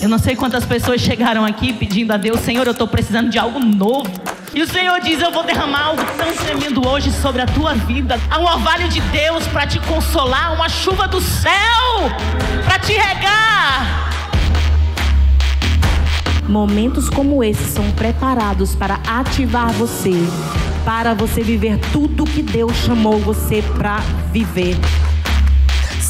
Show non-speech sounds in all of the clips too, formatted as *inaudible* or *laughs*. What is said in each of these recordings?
Eu não sei quantas pessoas chegaram aqui pedindo a Deus, Senhor, eu estou precisando de algo novo. E o Senhor diz: Eu vou derramar algo tão tremendo hoje sobre a tua vida. Há um orvalho de Deus para te consolar, uma chuva do céu para te regar. Momentos como esses são preparados para ativar você, para você viver tudo que Deus chamou você para viver.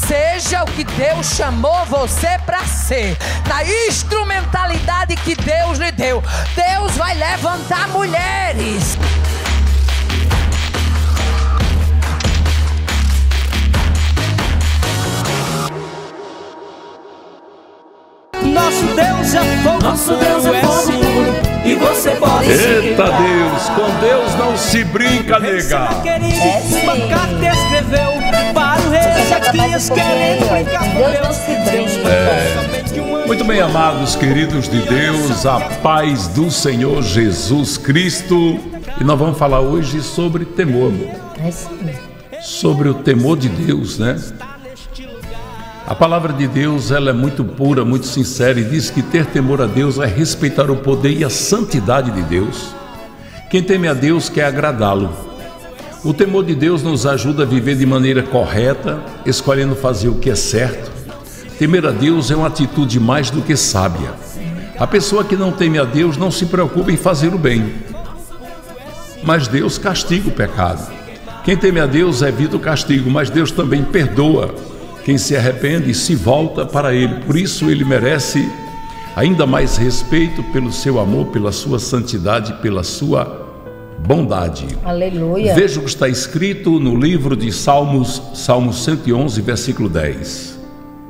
Seja o que Deus chamou você para ser, na instrumentalidade que Deus lhe deu. Deus vai levantar mulheres. Nosso Deus é fogo, nosso Deus é fogo. E você pode Eita Deus, com Deus não se brinca, nega. É uma carta escreveu para o rei querendo brincar com Deus. É. Muito bem, amados, queridos de Deus, a paz do Senhor Jesus Cristo. E nós vamos falar hoje sobre temor. Sobre o temor de Deus, né? A palavra de Deus ela é muito pura, muito sincera e diz que ter temor a Deus é respeitar o poder e a santidade de Deus. Quem teme a Deus quer agradá-lo. O temor de Deus nos ajuda a viver de maneira correta, escolhendo fazer o que é certo. Temer a Deus é uma atitude mais do que sábia. A pessoa que não teme a Deus não se preocupa em fazer o bem. Mas Deus castiga o pecado. Quem teme a Deus evita o castigo, mas Deus também perdoa quem se arrepende se volta para Ele. Por isso ele merece ainda mais respeito pelo seu amor, pela sua santidade, pela sua bondade. Aleluia. Veja o que está escrito no livro de Salmos, Salmo 111, versículo 10.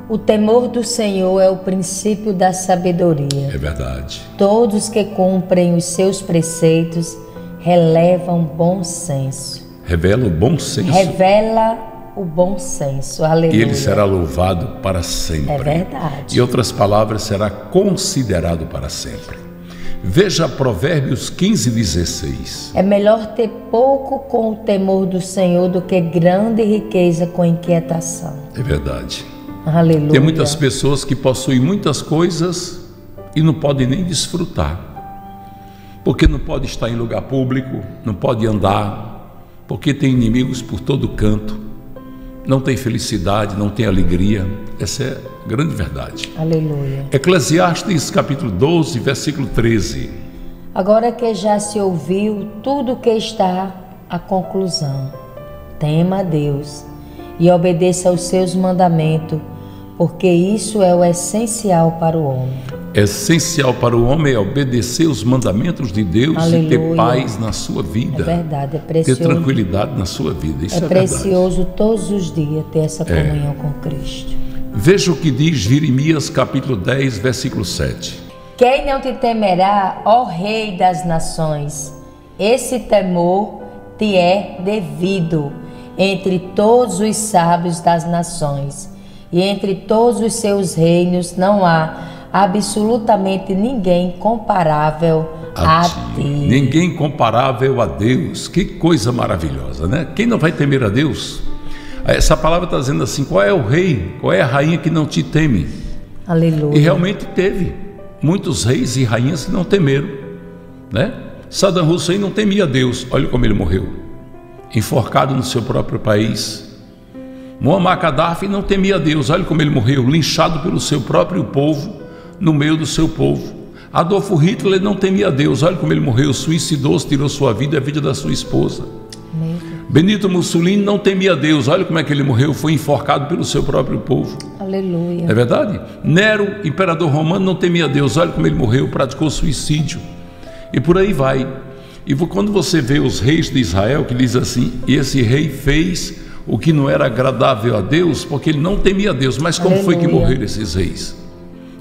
O temor do Senhor é o princípio da sabedoria. É verdade. Todos que cumprem os seus preceitos relevam bom senso. Revela o bom senso. Revela o bom senso. Aleluia. E ele será louvado para sempre. É verdade. Em outras palavras, será considerado para sempre. Veja Provérbios 15, 16. É melhor ter pouco com o temor do Senhor do que grande riqueza com inquietação. É verdade. Aleluia. Tem muitas pessoas que possuem muitas coisas e não podem nem desfrutar. Porque não pode estar em lugar público, não pode andar, porque tem inimigos por todo canto não tem felicidade, não tem alegria. Essa é a grande verdade. Aleluia. Eclesiastes capítulo 12, versículo 13. Agora que já se ouviu tudo que está a conclusão, tema a Deus e obedeça aos seus mandamentos, porque isso é o essencial para o homem essencial para o homem é obedecer os mandamentos de Deus Aleluia. e ter paz na sua vida. É verdade, é precioso. Ter tranquilidade na sua vida. Isso é, é precioso verdade. todos os dias ter essa é. comunhão é. com Cristo. Veja o que diz Jeremias capítulo 10, versículo 7. Quem não te temerá, ó Rei das nações? Esse temor te é devido entre todos os sábios das nações, e entre todos os seus reinos não há absolutamente ninguém comparável a, a ti. Ninguém comparável a Deus. Que coisa maravilhosa, né? Quem não vai temer a Deus? Essa palavra está dizendo assim: qual é o rei, qual é a rainha que não te teme? Aleluia. E realmente teve muitos reis e rainhas que não temeram, né? Saddam Hussein não temia Deus, olha como ele morreu, enforcado no seu próprio país. Muammar Gaddafi não temia Deus, olha como ele morreu, linchado pelo seu próprio povo no meio do seu povo. Adolfo Hitler não temia Deus, olha como ele morreu, suicidou-se, tirou sua vida e a vida da sua esposa. Benito Mussolini não temia Deus, olha como é que ele morreu, foi enforcado pelo seu próprio povo. Aleluia. É verdade? Nero, imperador romano, não temia Deus, olha como ele morreu, praticou suicídio. E por aí vai. E quando você vê os reis de Israel, que diz assim: esse rei fez o que não era agradável a Deus, porque ele não temia Deus. Mas como Aleluia. foi que morreram esses reis?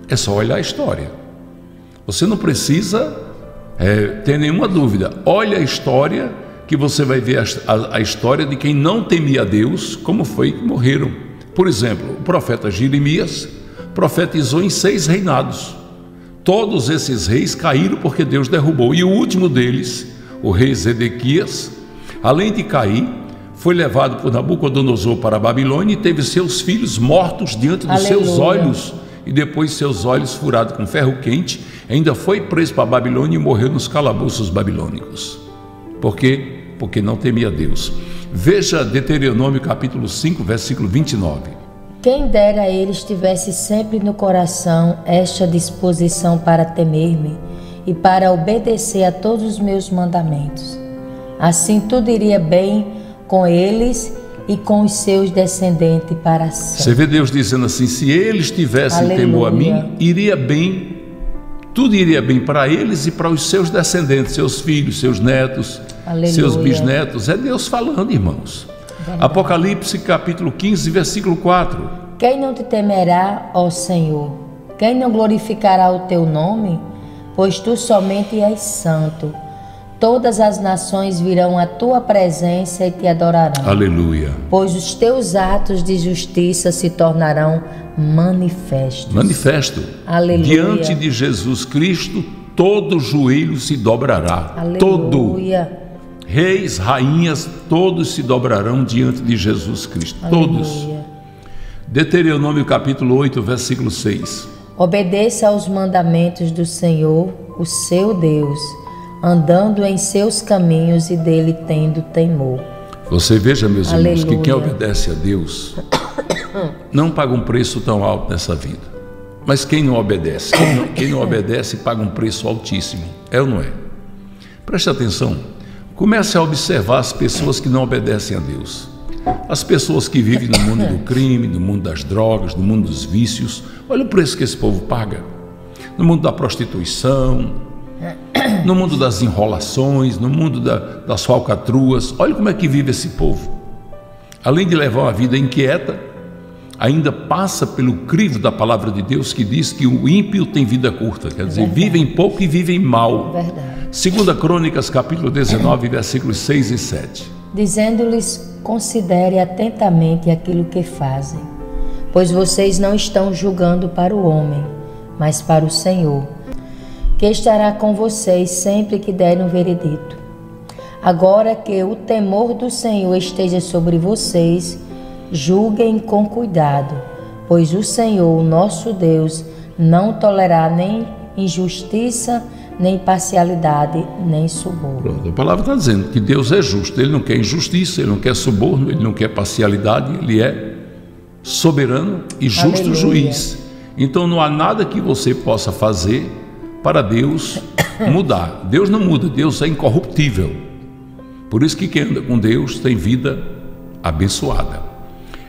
É só olhar a história. Você não precisa é, ter nenhuma dúvida. Olha a história que você vai ver a, a, a história de quem não temia Deus, como foi que morreram. Por exemplo, o profeta Jeremias profetizou em seis reinados. Todos esses reis caíram porque Deus derrubou. E o último deles, o rei Zedequias, além de cair, foi levado por Nabucodonosor para a Babilônia e teve seus filhos mortos diante dos Aleluia. seus olhos e depois seus olhos furados com ferro quente, ainda foi preso para a Babilônia e morreu nos calabouços babilônicos. Por quê? Porque não temia Deus. Veja Deuteronômio capítulo 5, versículo 29. Quem dera ele estivesse sempre no coração esta disposição para temer-me e para obedecer a todos os meus mandamentos. Assim tudo iria bem com eles e com os seus descendentes para sempre. Você vê Deus dizendo assim: se eles tivessem Aleluia. temor a mim, iria bem, tudo iria bem para eles e para os seus descendentes, seus filhos, seus netos, Aleluia. seus bisnetos. É Deus falando, irmãos. Apocalipse capítulo 15, versículo 4. Quem não te temerá, ó Senhor? Quem não glorificará o teu nome? Pois tu somente és santo. Todas as nações virão à tua presença e te adorarão. Aleluia. Pois os teus atos de justiça se tornarão manifestos. Manifesto. Aleluia. Diante de Jesus Cristo, todo joelho se dobrará. Todo. Aleluia. Reis, rainhas, todos se dobrarão diante de Jesus Cristo. Todos. Aleluia. Deuteronômio capítulo 8, versículo 6. Obedeça aos mandamentos do Senhor, o seu Deus, andando em seus caminhos e dele tendo temor. Você veja, meus irmãos, que quem Aleluia. obedece a Deus não paga um preço tão alto nessa vida. Mas quem não obedece? Quem não, quem não obedece paga um preço altíssimo. É ou não é? Preste atenção. Comece a observar as pessoas que não obedecem a Deus. As pessoas que vivem no mundo do crime, no mundo das drogas, no mundo dos vícios. Olha o preço que esse povo paga. No mundo da prostituição, *coughs* no mundo das enrolações, no mundo da- das falcatruas. Olha como é que vive esse povo. Além de levar uma vida inquieta, ainda passa pelo crivo da palavra de Deus que diz que o ímpio tem vida curta, quer dizer, vivem pouco e vivem mal. Verdade. Segunda Crônicas, capítulo 19, *coughs* versículos 6 e 7. Dizendo-lhes: considere atentamente aquilo que fazem, pois vocês não estão julgando para o homem, mas para o Senhor, que estará com vocês sempre que derem o veredito. Agora que o temor do Senhor esteja sobre vocês, julguem com cuidado, pois o Senhor, o nosso Deus, não tolerará nem injustiça, nem parcialidade, nem suborno. Pronto, a palavra está dizendo que Deus é justo, Ele não quer injustiça, Ele não quer suborno, Ele não quer parcialidade, Ele é soberano e justo Aleluia. juiz. Então não há nada que você possa fazer para Deus mudar. Deus não muda, Deus é incorruptível. Por isso que quem anda com Deus tem vida abençoada.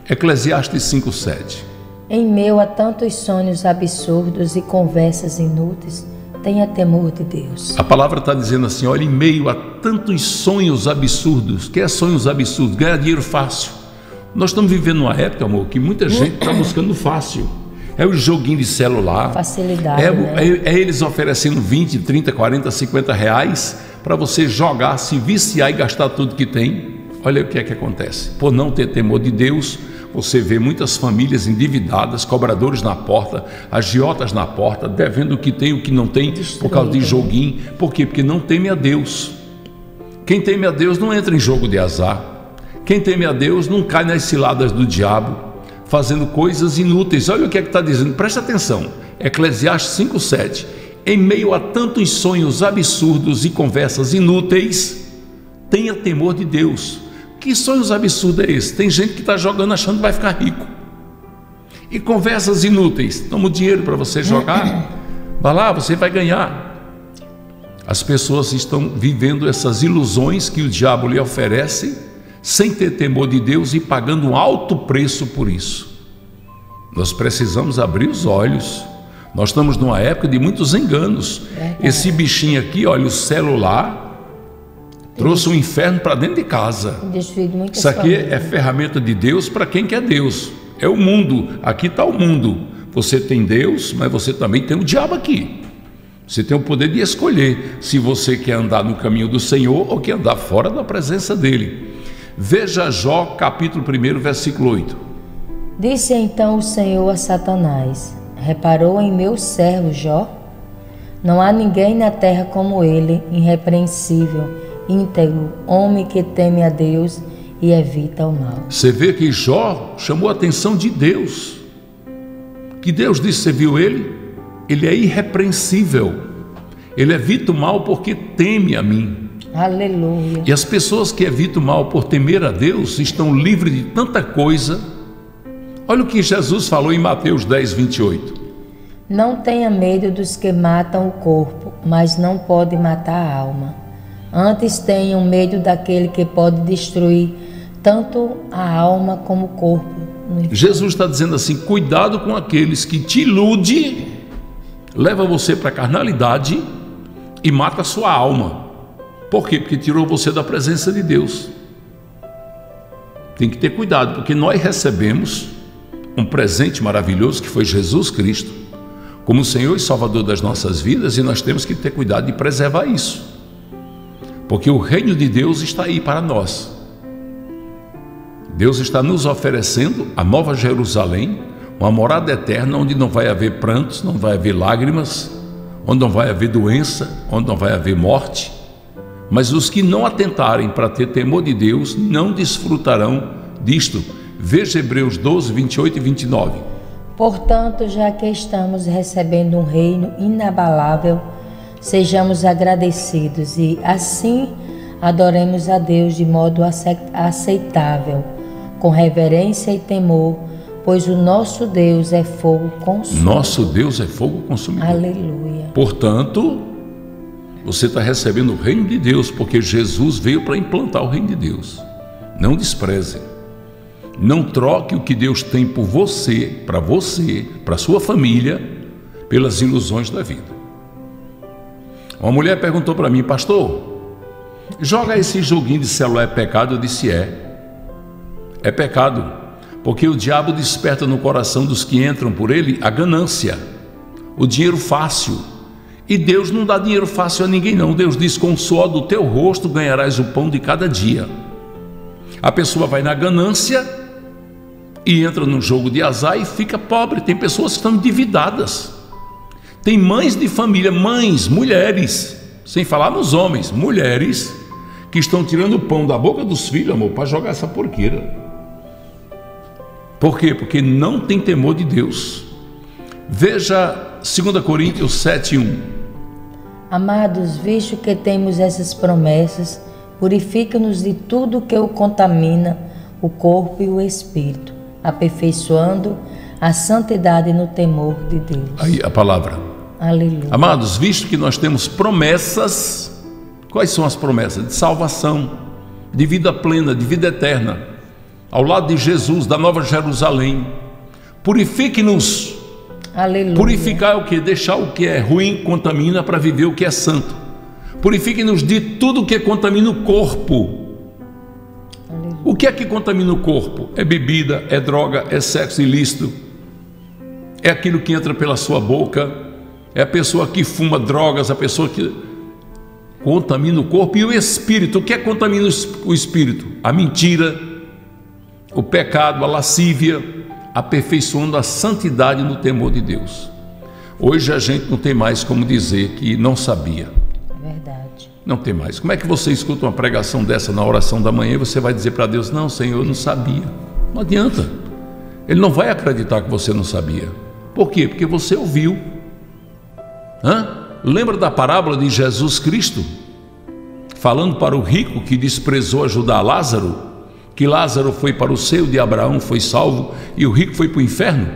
Eclesiastes 5,7. Em meio a tantos sonhos absurdos e conversas inúteis, tenha temor de Deus. A palavra está dizendo assim: olha, em meio a tantos sonhos absurdos, que é sonhos absurdos? Ganhar dinheiro fácil. Nós estamos vivendo uma época, amor, que muita gente está buscando fácil. É o joguinho de celular. Facilidade, É, né? é- é eles oferecendo 20, 30, 40, 50 reais para você jogar, se viciar e gastar tudo que tem. Olha o que é que acontece. Por não ter temor de Deus, você vê muitas famílias endividadas, cobradores na porta, agiotas na porta, devendo o que tem e o que não tem por causa de joguinho. Por quê? Porque não teme a Deus. Quem teme a Deus não entra em jogo de azar. Quem teme a Deus não cai nas ciladas do diabo, fazendo coisas inúteis. Olha o que é que está dizendo, presta atenção. Eclesiastes 5,7. Em meio a tantos sonhos absurdos e conversas inúteis, tenha temor de Deus. Que sonhos absurdos é esse? Tem gente que está jogando achando que vai ficar rico. E conversas inúteis. Toma o dinheiro para você jogar. *laughs* Vai lá, você vai ganhar. As pessoas estão vivendo essas ilusões que o diabo lhe oferece, sem ter temor de Deus e pagando um alto preço por isso. Nós precisamos abrir os olhos. Nós estamos numa época de muitos enganos. Esse bichinho aqui, olha, o celular, trouxe o inferno para dentro de casa. Isso aqui é ferramenta de Deus para quem quer Deus. É o mundo. Aqui está o mundo. Você tem Deus, mas você também tem o diabo aqui. Você tem o poder de escolher se você quer andar no caminho do Senhor ou quer andar fora da presença dele. Veja Jó, capítulo 1, versículo 8. Disse então o Senhor a Satanás: Reparou em meu servo Jó? Não há ninguém na terra como ele, irrepreensível, íntegro, homem que teme a Deus e evita o mal. Você vê que Jó chamou a atenção de Deus. Que Deus disse, você viu ele? Ele é irrepreensível. Ele evita o mal porque teme a mim. Aleluia. E as pessoas que evitam o mal por temer a Deus estão livres de tanta coisa. Olha o que Jesus falou em Mateus 10, 28. Não tenha medo dos que matam o corpo, mas não pode matar a alma. Antes tenham medo daquele que pode destruir tanto a alma como o corpo. Jesus está dizendo assim: cuidado com aqueles que te ilude, leva você para a carnalidade e mata a sua alma. Por quê? Porque tirou você da presença de Deus. Tem que ter cuidado, porque nós recebemos um presente maravilhoso que foi Jesus Cristo, como Senhor e Salvador das nossas vidas, e nós temos que ter cuidado de preservar isso. Porque o reino de Deus está aí para nós. Deus está nos oferecendo a nova Jerusalém, uma morada eterna onde não vai haver prantos, não vai haver lágrimas, onde não vai haver doença, onde não vai haver morte. Mas os que não atentarem para ter temor de Deus não desfrutarão disto. Veja Hebreus 12, 28 e 29. Portanto, já que estamos recebendo um reino inabalável, sejamos agradecidos e, assim, adoremos a Deus de modo aceitável, com reverência e temor, pois o nosso Deus é fogo consumidor. Nosso Deus é fogo consumidor. Aleluia. Portanto, você está recebendo o reino de Deus, porque Jesus veio para implantar o reino de Deus. Não despreze. Não troque o que Deus tem por você, para você, para sua família, pelas ilusões da vida. Uma mulher perguntou para mim, pastor, joga esse joguinho de celular é pecado? Eu disse: é. É pecado, porque o diabo desperta no coração dos que entram por ele a ganância, o dinheiro fácil e Deus não dá dinheiro fácil a ninguém, não. Deus diz: com o suor do teu rosto ganharás o pão de cada dia. A pessoa vai na ganância e entra no jogo de azar e fica pobre. Tem pessoas que estão endividadas. Tem mães de família, mães, mulheres, sem falar nos homens, mulheres que estão tirando o pão da boca dos filhos, amor, para jogar essa porqueira. Por quê? Porque não tem temor de Deus. Veja 2 Coríntios 7, 1. Amados, visto que temos essas promessas, purifica-nos de tudo que o contamina, o corpo e o espírito, aperfeiçoando a santidade no temor de Deus. Aí a palavra. Aleluia. Amados, visto que nós temos promessas, quais são as promessas? De salvação, de vida plena, de vida eterna, ao lado de Jesus, da Nova Jerusalém. Purifique-nos Aleluia. Purificar é o que? Deixar o que é ruim, contamina, para viver o que é santo. Purifique-nos de tudo que contamina o corpo. Aleluia. O que é que contamina o corpo? É bebida, é droga, é sexo ilícito, é aquilo que entra pela sua boca, é a pessoa que fuma drogas, a pessoa que contamina o corpo e o espírito. O que é que contamina o espírito? A mentira, o pecado, a lascívia aperfeiçoando a santidade no temor de Deus. Hoje a gente não tem mais como dizer que não sabia. Verdade. Não tem mais. Como é que você escuta uma pregação dessa na oração da manhã e você vai dizer para Deus: Não, Senhor, eu não sabia? Não adianta. Ele não vai acreditar que você não sabia. Por quê? Porque você ouviu. Hã? Lembra da parábola de Jesus Cristo? Falando para o rico que desprezou ajudar Lázaro? Que Lázaro foi para o seio de Abraão, foi salvo, e o rico foi para o inferno?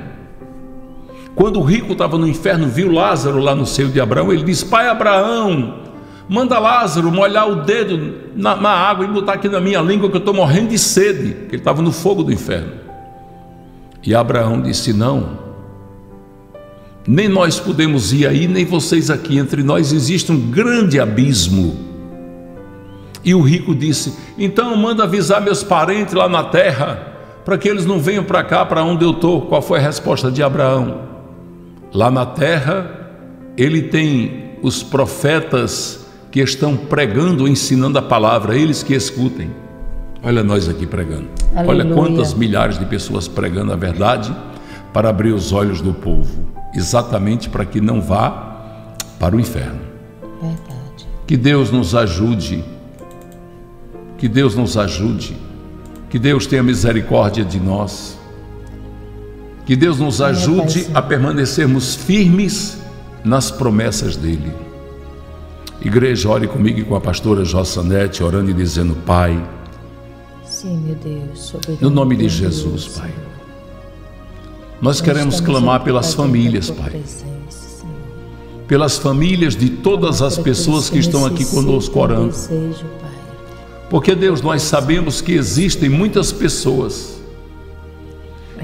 Quando o rico estava no inferno, viu Lázaro lá no seio de Abraão, ele disse: Pai Abraão, manda Lázaro molhar o dedo na, na água e botar aqui na minha língua, que eu estou morrendo de sede, porque ele estava no fogo do inferno. E Abraão disse: Não, nem nós podemos ir aí, nem vocês aqui, entre nós existe um grande abismo e o rico disse: Então manda avisar meus parentes lá na terra, para que eles não venham para cá, para onde eu estou. Qual foi a resposta de Abraão? Lá na terra, ele tem os profetas que estão pregando, ensinando a palavra, eles que escutem. Olha nós aqui pregando. Aleluia. Olha quantas milhares de pessoas pregando a verdade para abrir os olhos do povo, exatamente para que não vá para o inferno. Verdade. Que Deus nos ajude que Deus nos ajude, que Deus tenha misericórdia de nós. Que Deus nos ajude a permanecermos firmes nas promessas dele. Igreja, ore comigo e com a pastora Jossanete, orando e dizendo: Pai, Sim, meu Deus, no nome de Jesus, Pai. Nós queremos clamar pelas famílias, Pai. Pelas famílias de todas as pessoas que estão aqui conosco orando. Porque, Deus, nós sabemos que existem muitas pessoas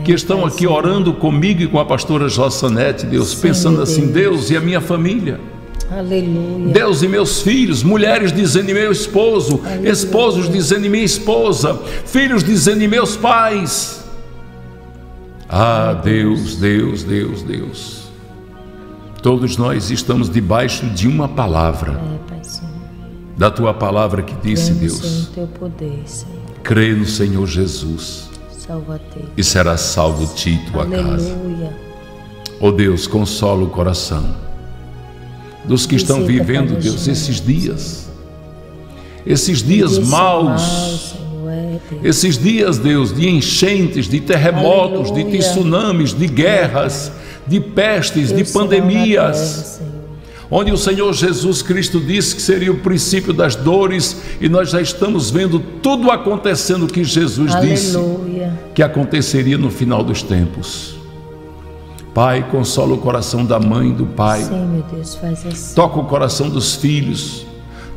que estão aqui orando comigo e com a pastora Jossanete, Deus, pensando assim: Deus e a minha família. Aleluia. Deus e meus filhos, mulheres dizendo meu esposo, Aleluia. esposos dizendo minha esposa, filhos dizendo meus pais. Ah, Deus, Deus, Deus, Deus. Todos nós estamos debaixo de uma palavra. Da tua palavra que disse, Deus. No teu poder, Senhor. Crê no Senhor Jesus. Salva-te. E será salvo ti e tua Aleluia. casa. Oh Deus, consola o coração dos que estão vivendo, Deus, esses dias. Esses dias maus. É, esses dias, Deus, de enchentes, de terremotos, de tsunamis, de guerras, de pestes, de pandemias. Onde o Senhor Jesus Cristo disse que seria o princípio das dores, e nós já estamos vendo tudo acontecendo que Jesus disse que aconteceria no final dos tempos. Pai, consola o coração da mãe e do pai. Sim, meu Deus, faz assim. Toca o coração dos filhos.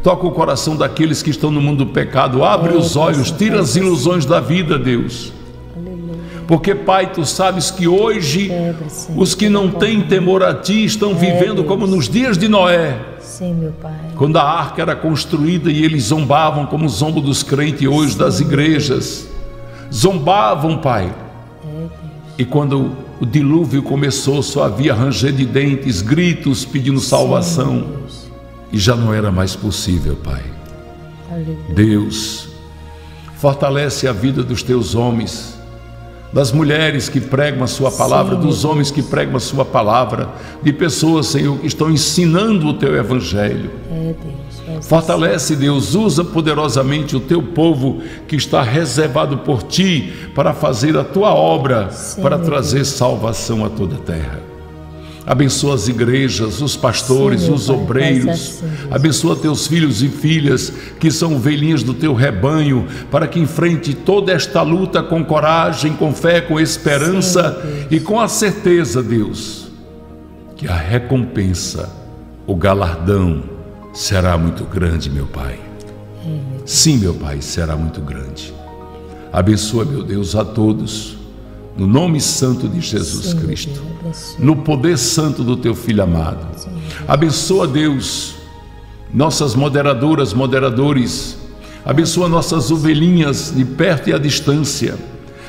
Toca o coração daqueles que estão no mundo do pecado. Abre é, os olhos, tira as ilusões da vida, Deus. Porque, Pai, tu sabes que hoje os que não têm temor a ti estão vivendo como nos dias de Noé. Sim, meu Pai. Quando a arca era construída e eles zombavam como zombo dos crentes hoje das igrejas. Zombavam, Pai. É, e quando o dilúvio começou, só havia ranger de dentes, gritos pedindo salvação. E já não era mais possível, Pai. Deus, fortalece a vida dos teus homens, das mulheres que pregam a Sua palavra, Sim, dos homens que pregam a Sua palavra, de pessoas, Senhor, que estão ensinando o Teu Evangelho. É, Deus. Fortalece, Deus, usa poderosamente o teu povo que está reservado por ti para fazer a tua obra, Sim, para trazer Deus. salvação a toda a terra. Abençoa as igrejas, os pastores, Sim, os pai, obreiros. Assim, Abençoa teus filhos e filhas que são ovelhinhas do teu rebanho, para que enfrente toda esta luta com coragem, com fé, com esperança Sim, e com a certeza, Deus, que a recompensa, o galardão, será muito grande, meu Pai. Sim, meu Pai, será muito grande. Abençoa, meu Deus, a todos, no nome santo de Jesus Sim, Cristo, no poder santo do Teu Filho amado. Abençoa, Deus, nossas moderadoras, moderadores. Abençoa nossas ovelhinhas de perto e à distância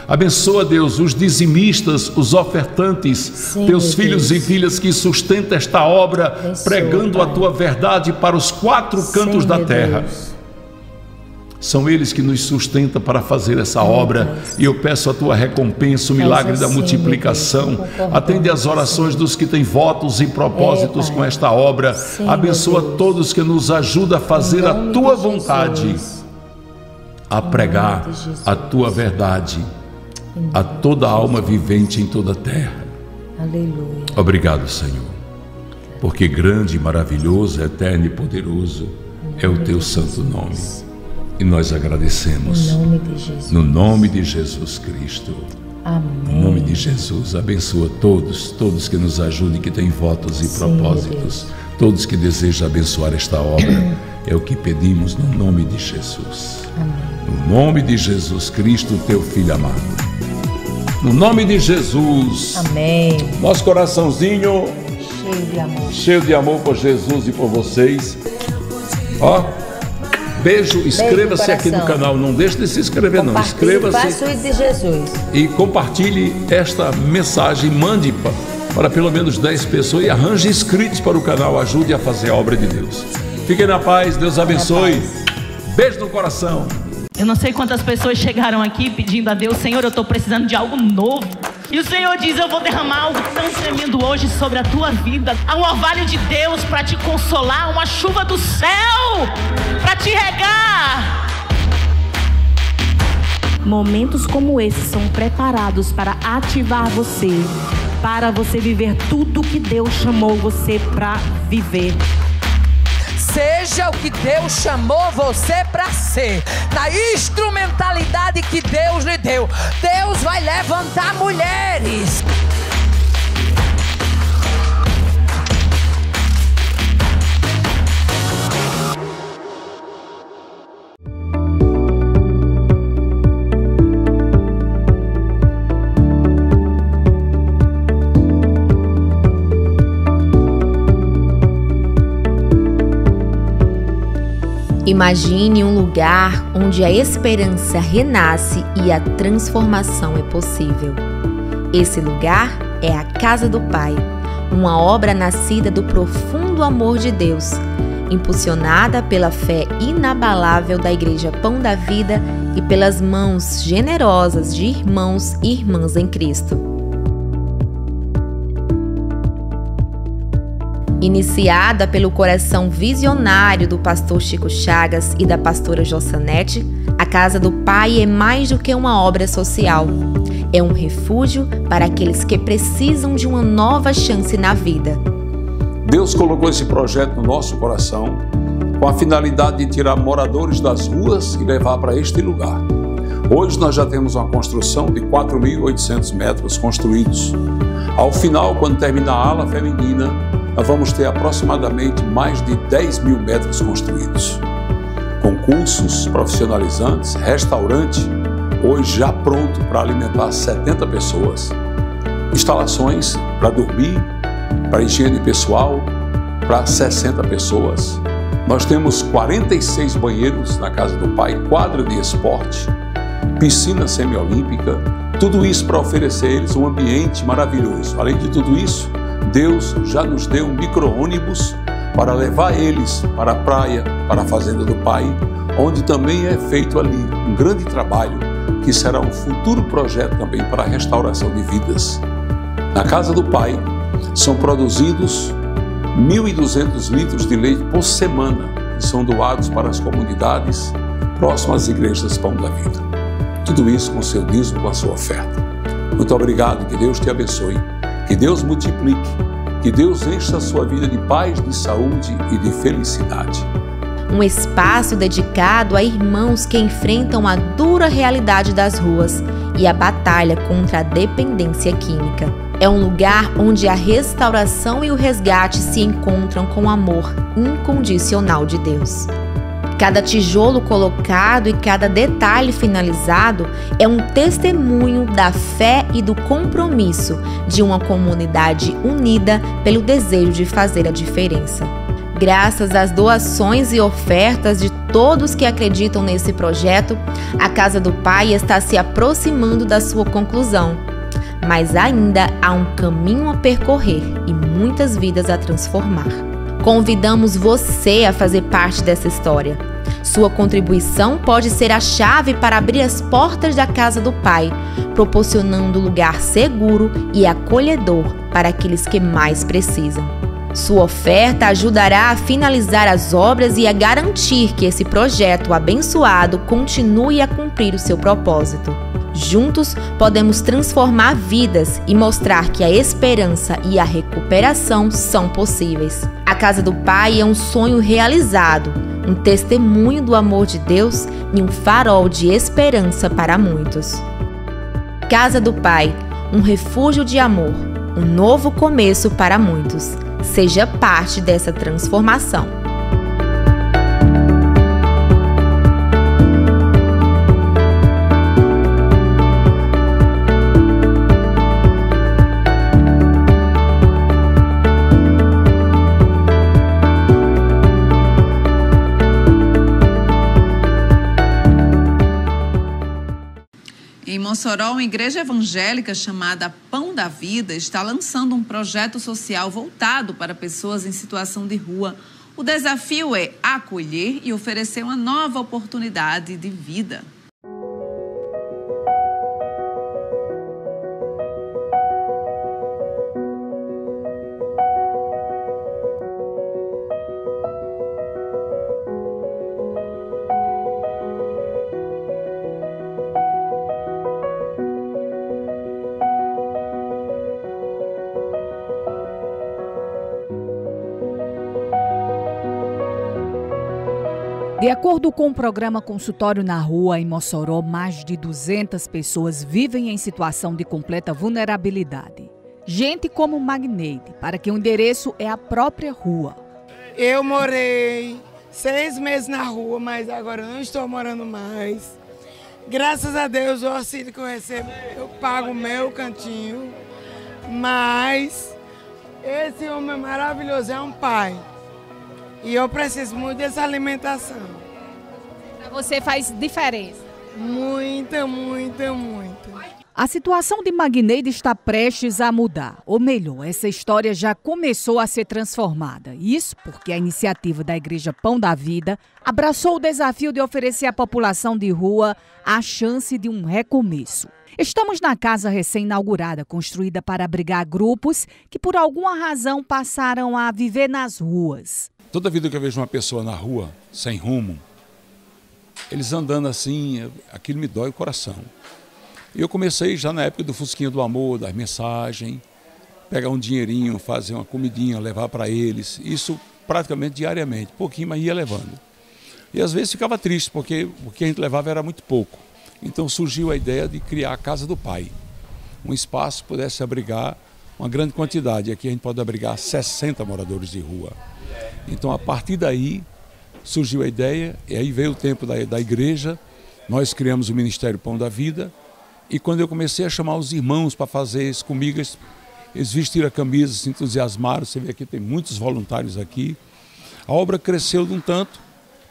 Abençoa, Deus, os dizimistas, os ofertantes, Sim, teus filhos Deus. e filhas que sustentam esta obra, Abençoa, pregando Pai. a tua verdade para os quatro cantos Sim, da terra. Deus. São eles que nos sustentam para fazer essa obra. Deus. E eu peço a tua recompensa, o milagre assim, da multiplicação. Atende as orações dos que têm votos e propósitos é, com esta obra. Sim, Abençoa todos que nos ajudam a fazer a tua vontade, a pregar a tua verdade a toda alma vivente em toda a terra. Aleluia. Obrigado, Senhor, porque grande, maravilhoso, eterno e poderoso é o teu santo nome. E nós agradecemos. Em nome de Jesus. No nome de Jesus Cristo. Amém. Em nome de Jesus, abençoa todos, todos que nos ajudem, que têm votos e Sim, propósitos, todos que desejam abençoar esta obra. *coughs* É o que pedimos no nome de Jesus. Amém. No nome de Jesus Cristo, teu Filho amado. No nome de Jesus. Amém. Nosso coraçãozinho cheio de amor. Cheio de amor por Jesus e por vocês. Ó. Beijo, inscreva-se aqui no canal, não deixe de se inscrever não, inscreva-se de Jesus. e compartilhe esta mensagem, mande para, para pelo menos 10 pessoas e arranje inscritos para o canal, ajude a fazer a obra de Deus. Fiquem na paz, Deus abençoe. Beijo no coração. Eu não sei quantas pessoas chegaram aqui pedindo a Deus, Senhor, eu estou precisando de algo novo. E o Senhor diz: Eu vou derramar algo tão tremendo hoje sobre a tua vida. Há um orvalho de Deus para te consolar, uma chuva do céu para te regar. Momentos como esse são preparados para ativar você, para você viver tudo que Deus chamou você para viver. Seja o que Deus chamou você para ser, na instrumentalidade que Deus lhe deu. Deus vai levantar mulheres. Imagine um lugar onde a esperança renasce e a transformação é possível. Esse lugar é a Casa do Pai, uma obra nascida do profundo amor de Deus, impulsionada pela fé inabalável da Igreja Pão da Vida e pelas mãos generosas de irmãos e irmãs em Cristo. Iniciada pelo coração visionário do pastor Chico Chagas e da pastora Jossanete, a Casa do Pai é mais do que uma obra social. É um refúgio para aqueles que precisam de uma nova chance na vida. Deus colocou esse projeto no nosso coração com a finalidade de tirar moradores das ruas e levar para este lugar. Hoje nós já temos uma construção de 4.800 metros construídos. Ao final, quando terminar a ala feminina, nós vamos ter aproximadamente mais de 10 mil metros construídos. Concursos profissionalizantes, restaurante, hoje já pronto para alimentar 70 pessoas, instalações para dormir, para higiene pessoal, para 60 pessoas. Nós temos 46 banheiros na casa do pai, quadra de esporte, piscina semiolímpica, tudo isso para oferecer a eles um ambiente maravilhoso. Além de tudo isso, Deus já nos deu um micro-ônibus para levar eles para a praia, para a fazenda do Pai, onde também é feito ali um grande trabalho que será um futuro projeto também para a restauração de vidas. Na casa do Pai são produzidos 1.200 litros de leite por semana que são doados para as comunidades próximas às igrejas Pão da Vida. Tudo isso com seu dízimo, com a sua oferta. Muito obrigado, que Deus te abençoe que Deus multiplique, que Deus encha a sua vida de paz, de saúde e de felicidade. Um espaço dedicado a irmãos que enfrentam a dura realidade das ruas e a batalha contra a dependência química. É um lugar onde a restauração e o resgate se encontram com o amor incondicional de Deus. Cada tijolo colocado e cada detalhe finalizado é um testemunho da fé e do compromisso de uma comunidade unida pelo desejo de fazer a diferença. Graças às doações e ofertas de todos que acreditam nesse projeto, a Casa do Pai está se aproximando da sua conclusão. Mas ainda há um caminho a percorrer e muitas vidas a transformar. Convidamos você a fazer parte dessa história. Sua contribuição pode ser a chave para abrir as portas da casa do Pai, proporcionando lugar seguro e acolhedor para aqueles que mais precisam. Sua oferta ajudará a finalizar as obras e a garantir que esse projeto abençoado continue a cumprir o seu propósito. Juntos podemos transformar vidas e mostrar que a esperança e a recuperação são possíveis. A casa do Pai é um sonho realizado, um testemunho do amor de Deus e um farol de esperança para muitos. Casa do Pai, um refúgio de amor, um novo começo para muitos. Seja parte dessa transformação. Mossoró, uma igreja evangélica chamada Pão da Vida está lançando um projeto social voltado para pessoas em situação de rua. O desafio é acolher e oferecer uma nova oportunidade de vida. De acordo com o programa Consultório na Rua, em Mossoró, mais de 200 pessoas vivem em situação de completa vulnerabilidade. Gente como Magneide, para quem o endereço é a própria rua. Eu morei seis meses na rua, mas agora não estou morando mais. Graças a Deus, o auxílio que eu recebo, eu pago o meu cantinho. Mas esse homem maravilhoso é um pai. E eu preciso muito dessa alimentação. Para você faz diferença? Muita, muita, muita. A situação de Magneide está prestes a mudar. Ou melhor, essa história já começou a ser transformada. Isso porque a iniciativa da Igreja Pão da Vida abraçou o desafio de oferecer à população de rua a chance de um recomeço. Estamos na casa recém-inaugurada, construída para abrigar grupos que, por alguma razão, passaram a viver nas ruas. Toda vida que eu vejo uma pessoa na rua, sem rumo, eles andando assim, aquilo me dói o coração. E eu comecei já na época do Fusquinha do Amor, das mensagens, pegar um dinheirinho, fazer uma comidinha, levar para eles. Isso praticamente diariamente, pouquinho, mas ia levando. E às vezes ficava triste, porque o que a gente levava era muito pouco. Então surgiu a ideia de criar a Casa do Pai. Um espaço que pudesse abrigar uma grande quantidade. Aqui a gente pode abrigar 60 moradores de rua. Então, a partir daí, surgiu a ideia, e aí veio o tempo da, da igreja, nós criamos o Ministério Pão da Vida, e quando eu comecei a chamar os irmãos para fazer isso comigo, eles, vestiram a camisa, se entusiasmaram, você vê aqui tem muitos voluntários aqui. A obra cresceu de um tanto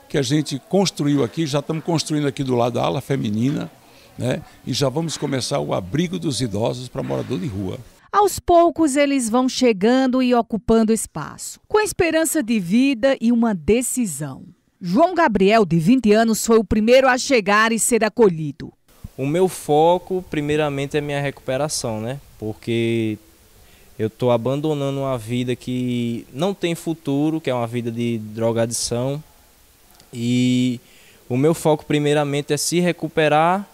que a gente construiu aqui, já estamos construindo aqui do lado da ala feminina, né? E já vamos começar o abrigo dos idosos para morador de rua. Aos poucos, eles vão chegando e ocupando espaço, com esperança de vida e uma decisão. João Gabriel, de 20 anos, foi o primeiro a chegar e ser acolhido. O meu foco, primeiramente, é minha recuperação, né? Porque eu estou abandonando uma vida que não tem futuro, que é uma vida de drogadição. E o meu foco, primeiramente, é se recuperar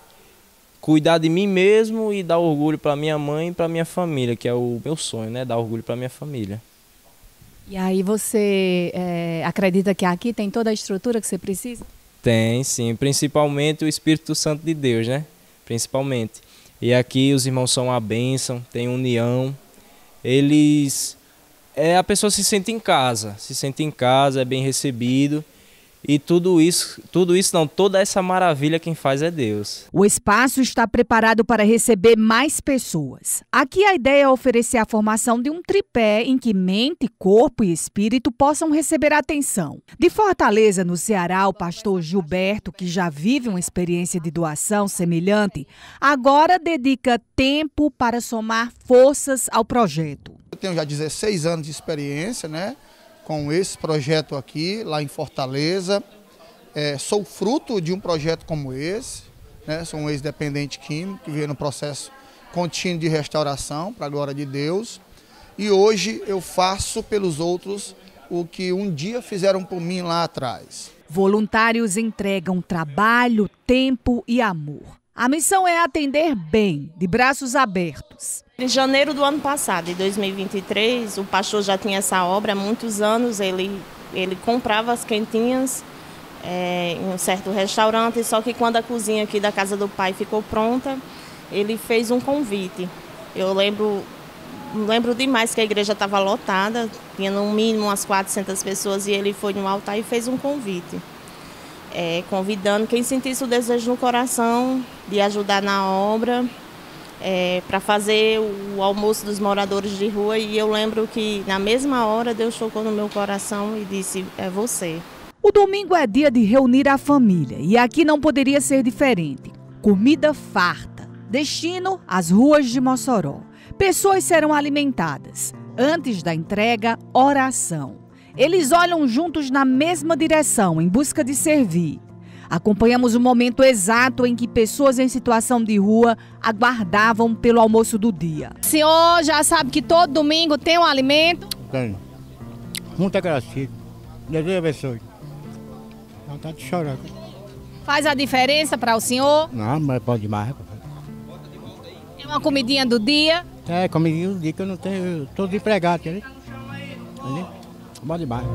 cuidar de mim mesmo e dar orgulho para minha mãe e para minha família, que é o meu sonho, né? Dar orgulho para minha família. E aí você é, acredita que aqui tem toda a estrutura que você precisa? Tem, sim. Principalmente o Espírito Santo de Deus, né? Principalmente. E aqui os irmãos são uma bênção, tem união. Eles... É, a pessoa se sente em casa, se sente em casa, é bem recebido. E tudo isso, tudo isso não, toda essa maravilha quem faz é Deus. O espaço está preparado para receber mais pessoas. Aqui a ideia é oferecer a formação de um tripé em que mente, corpo e espírito possam receber atenção. De Fortaleza, no Ceará, o pastor Gilberto, que já vive uma experiência de doação semelhante, agora dedica tempo para somar forças ao projeto. Eu tenho já 16 anos de experiência, né? Com esse projeto aqui, lá em Fortaleza. É, sou fruto de um projeto como esse, né? sou um ex-dependente químico que veio no processo contínuo de restauração, para a glória de Deus. E hoje eu faço pelos outros o que um dia fizeram por mim lá atrás. Voluntários entregam trabalho, tempo e amor. A missão é atender bem, de braços abertos. Em janeiro do ano passado, de 2023, o pastor já tinha essa obra há muitos anos. Ele, ele comprava as quentinhas é, em um certo restaurante, só que quando a cozinha aqui da casa do pai ficou pronta, ele fez um convite. Eu lembro, lembro demais que a igreja estava lotada, tinha no mínimo umas 400 pessoas, e ele foi no altar e fez um convite é, convidando quem sentisse o desejo no coração de ajudar na obra, é, para fazer o almoço dos moradores de rua. E eu lembro que na mesma hora Deus tocou no meu coração e disse: É você. O domingo é dia de reunir a família e aqui não poderia ser diferente. Comida farta. Destino: as ruas de Mossoró. Pessoas serão alimentadas. Antes da entrega, oração. Eles olham juntos na mesma direção, em busca de servir. Acompanhamos o momento exato em que pessoas em situação de rua aguardavam pelo almoço do dia. O senhor já sabe que todo domingo tem um alimento? Tem. Muita graça. Deus abençoe. Vontade de chorar. Faz a diferença para o senhor? Não, mas pode demais. É uma comidinha do dia? É, comidinha do dia que eu não tenho. Estou desempregado, entendeu? Entendeu? Bom demais.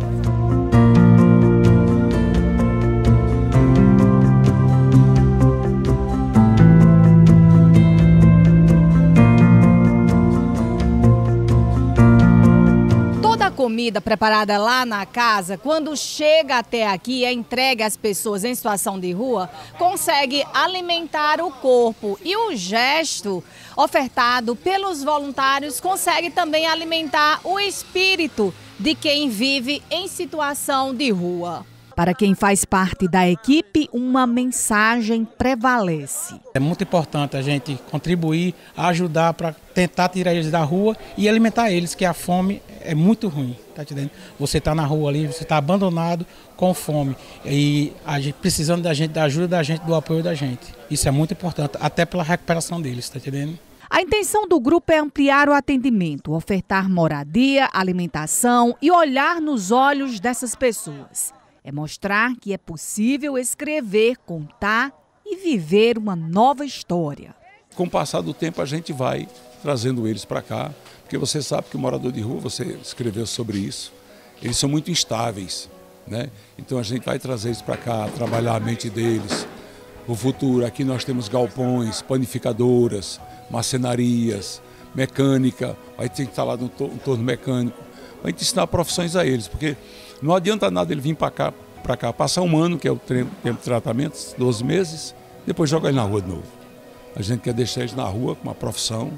comida preparada lá na casa, quando chega até aqui e é entregue às pessoas em situação de rua, consegue alimentar o corpo. E o gesto ofertado pelos voluntários consegue também alimentar o espírito de quem vive em situação de rua. Para quem faz parte da equipe, uma mensagem prevalece. É muito importante a gente contribuir, ajudar para tentar tirar eles da rua e alimentar eles, que a fome é muito ruim, tá entendendo? Você está na rua ali, você está abandonado com fome e a gente, precisando da gente, da ajuda da gente, do apoio da gente. Isso é muito importante, até pela recuperação deles, tá entendendo? A intenção do grupo é ampliar o atendimento, ofertar moradia, alimentação e olhar nos olhos dessas pessoas. É mostrar que é possível escrever, contar e viver uma nova história. Com o passar do tempo, a gente vai trazendo eles para cá, porque você sabe que o morador de rua, você escreveu sobre isso, eles são muito instáveis. Né? Então a gente vai trazer eles para cá, trabalhar a mente deles. O futuro, aqui nós temos galpões, panificadoras, marcenarias, mecânica, vai ter que estar lá no torno mecânico. A gente ensinar profissões a eles, porque não adianta nada ele vir para cá, para cá, passar um ano, que é o tempo de tratamento, 12 meses, depois joga ele na rua de novo. A gente quer deixar eles na rua com uma profissão,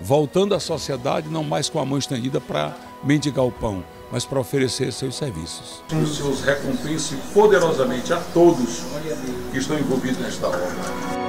voltando à sociedade, não mais com a mão estendida para mendigar o pão, mas para oferecer seus serviços. Que o Senhor recompense poderosamente a todos que estão envolvidos nesta obra.